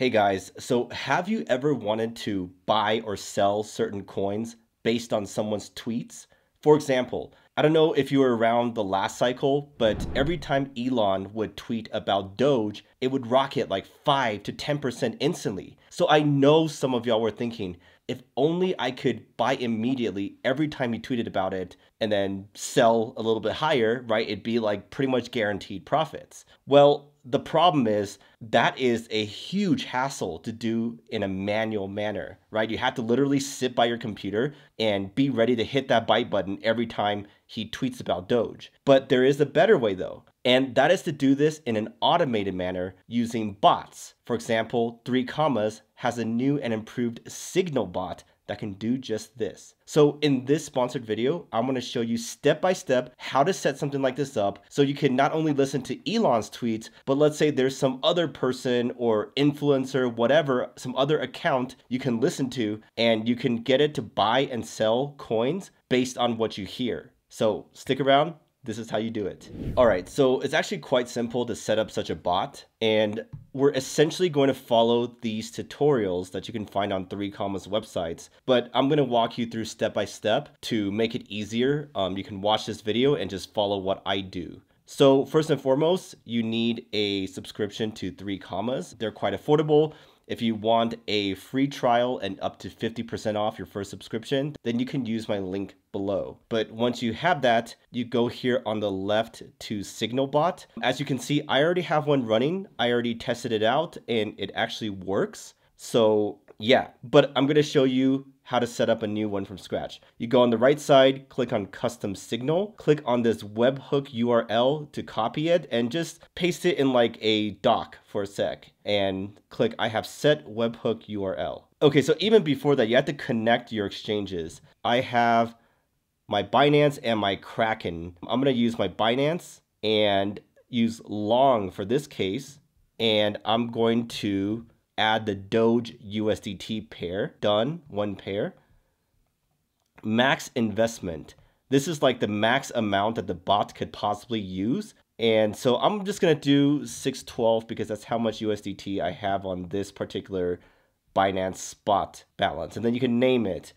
Hey guys, so have you ever wanted to buy or sell certain coins based on someone's tweets? For example, I don't know if you were around the last cycle, but every time Elon would tweet about Doge, it would rocket like 5 to 10% instantly. So I know some of y'all were thinking, if only I could buy immediately every time he tweeted about it and then sell a little bit higher, right? It'd be like pretty much guaranteed profits. Well, the problem is that is a huge hassle to do in a manual manner, right? You have to literally sit by your computer and be ready to hit that buy button every time he tweets about Doge. But there is a better way though, and that is to do this in an automated manner using bots. For example, 3 commas has a new and improved signal bot that can do just this. So in this sponsored video, I'm gonna show you step by step how to set something like this up so you can not only listen to Elon's tweets, but let's say there's some other person or influencer, whatever, some other account you can listen to and you can get it to buy and sell coins based on what you hear. So stick around, this is how you do it. All right, so it's actually quite simple to set up such a bot. And we're essentially going to follow these tutorials that you can find on 3Comma's websites. But I'm going to walk you through step by step to make it easier. Um, you can watch this video and just follow what I do. So first and foremost, you need a subscription to 3 commas. They're quite affordable. If you want a free trial and up to 50% off your first subscription, then you can use my link below. But once you have that, you go here on the left to SignalBot. As you can see, I already have one running. I already tested it out and it actually works. So yeah, but I'm gonna show you how to set up a new one from scratch. You go on the right side, click on custom signal, click on this webhook URL to copy it and just paste it in like a doc for a sec and click I have set webhook URL. Okay, so even before that, you have to connect your exchanges. I have my Binance and my Kraken. I'm gonna use my Binance and use long for this case. And I'm going to add the Doge USDT pair. Done, one pair. Max investment. This is like the max amount that the bot could possibly use. And so I'm just going to do 612 because that's how much USDT I have on this particular Binance spot balance. And then you can name it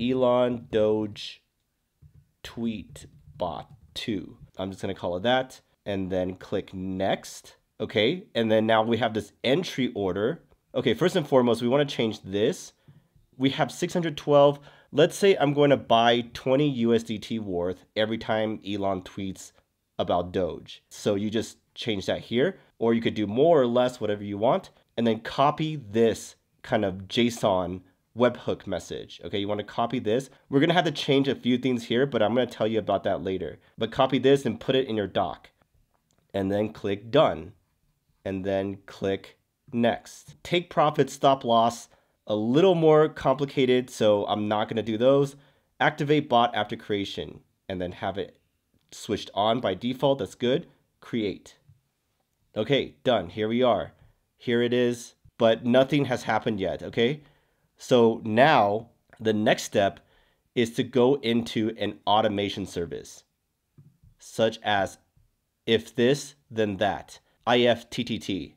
Elon Doge Tweet Bot 2. I'm just going to call it that and then click next. Okay, and then now we have this entry order. Okay, first and foremost, we want to change this. We have 612. Let's say I'm going to buy 20 USDT worth every time Elon tweets about Doge. So you just change that here, or you could do more or less, whatever you want, and then copy this kind of JSON webhook message. Okay, you want to copy this. We're to have to change a few things here, but I'm to tell you about that later. But copy this and put it in your doc. And then click done and then click next. Take profit, stop loss, a little more complicated, so I'm not to do those. Activate bot after creation and then have it switched on by default. That's good. Create. Okay, done. Here we are. Here it is, but nothing has happened yet, okay? So now the next step is to go into an automation service, such as if this, then that. IFTTT.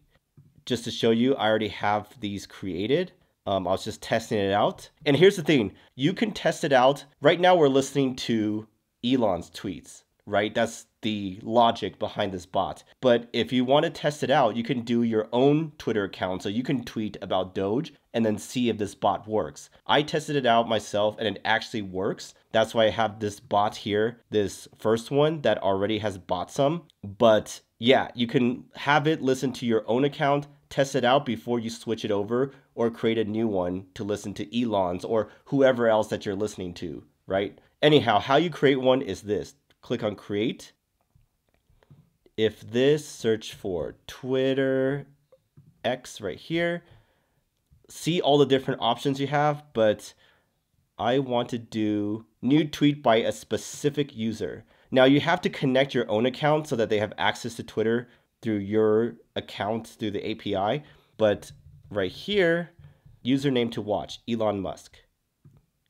Just to show you, I already have these created. Um, I was just testing it out. And here's the thing you can test it out. Right now, we're listening to Elon's tweets, right? That's the logic behind this bot. But if you want to test it out, you can do your own Twitter account. So you can tweet about Doge and then see if this bot works. I tested it out myself and it actually works. That's why I have this bot here, this first one that already has bought some. But yeah, you can have it listen to your own account, test it out before you switch it over, or create a new one to listen to Elon's or whoever else that you're listening to, right? Anyhow, how you create one is this click on create. If this, search for Twitter X right here. See all the different options you have, but I want to do new tweet by a specific user. Now you have to connect your own account so that they have access to Twitter through your account through the API. But right here, username to watch, Elon Musk.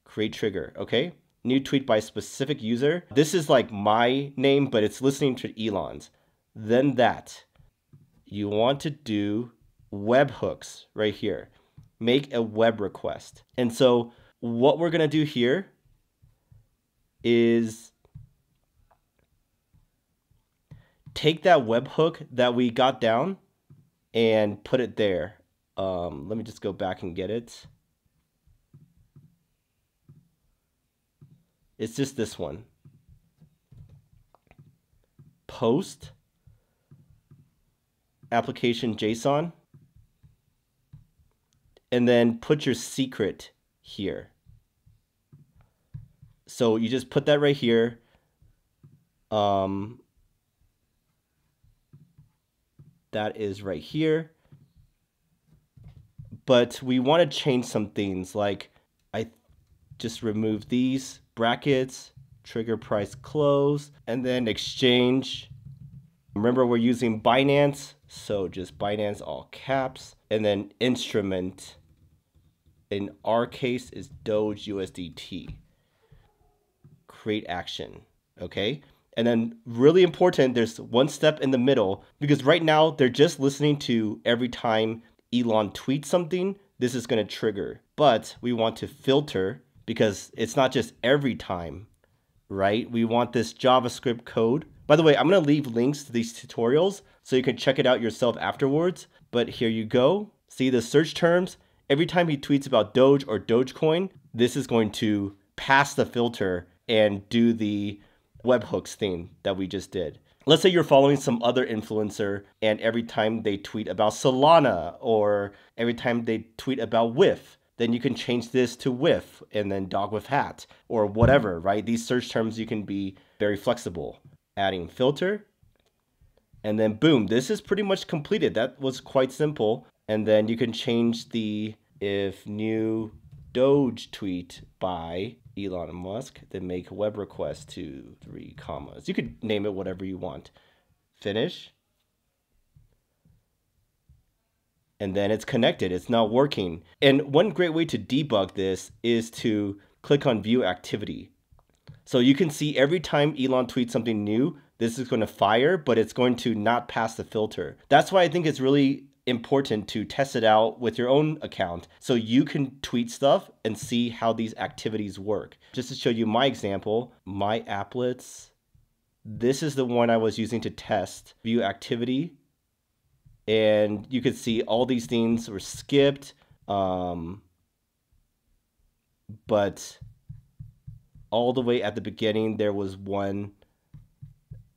Create trigger, okay? New tweet by specific user. This is like my name, but it's listening to Elon's. Then that, you want to do webhooks right here. Make a web request. And so what we're to do here is take that webhook that we got down and put it there. Um, let me just go back and get it. It's just this one. Post application JSON and then put your secret here. So you just put that right here. Um, that is right here. But we want to change some things like I just remove these brackets, trigger price close, and then exchange. Remember we're using Binance, so just Binance all caps, and then instrument in our case is Doge USDT. Create action, okay? And then really important, there's one step in the middle because right now they're just listening to every time Elon tweets something, this is going to trigger. But we want to filter because it's not just every time, right? We want this JavaScript code. By the way, I'm going to leave links to these tutorials so you can check it out yourself afterwards. But here you go. See the search terms. Every time he tweets about Doge or Dogecoin, this is going to pass the filter and do the webhooks thing that we just did. Let's say you're following some other influencer and every time they tweet about Solana or every time they tweet about WIF, then you can change this to WIF and then dog with hat or whatever, right? These search terms you can be very flexible. Adding filter and then boom, this is pretty much completed. That was quite simple. And then you can change the if new Doge tweet by Elon Musk, then make web request to three commas. You could name it whatever you want. Finish. And then it's connected. It's not working. And one great way to debug this is to click on view activity. So you can see every time Elon tweets something new, this is going to fire, but it's going to not pass the filter. That's why I think it's really important to test it out with your own account so you can tweet stuff and see how these activities work. Just to show you my example, my applets, this is the one I was using to test view activity. And you could see all these things were skipped. Um, but all the way at the beginning, there was one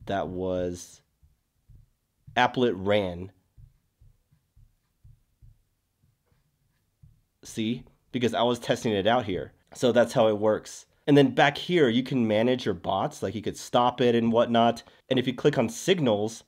that was applet ran see? Because I was testing it out here. So that's how it works. And then back here, you can manage your bots, like you could stop it and whatnot. And if you click on signals,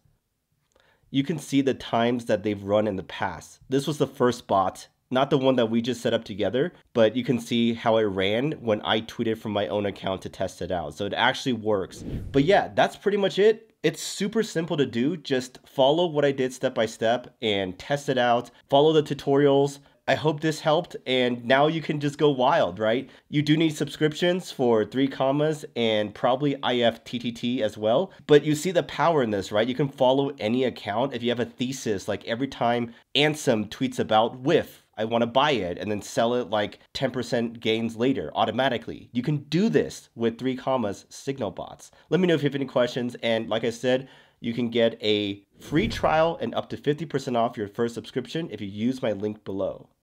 you can see the times that they've run in the past. This was the first bot, not the one that we just set up together, but you can see how it ran when I tweeted from my own account to test it out. So it actually works. But yeah, that's pretty much it. It's super simple to do. Just follow what I did step by step and test it out. Follow the tutorials. I hope this helped and now you can just go wild, right? You do need subscriptions for three commas and probably IFTTT as well, but you see the power in this, right? You can follow any account if you have a thesis, like every time Ansem tweets about WIF, I want to buy it and then sell it like 10% gains later automatically. You can do this with three commas signal bots. Let me know if you have any questions. And like I said, you can get a free trial and up to 50% off your first subscription if you use my link below.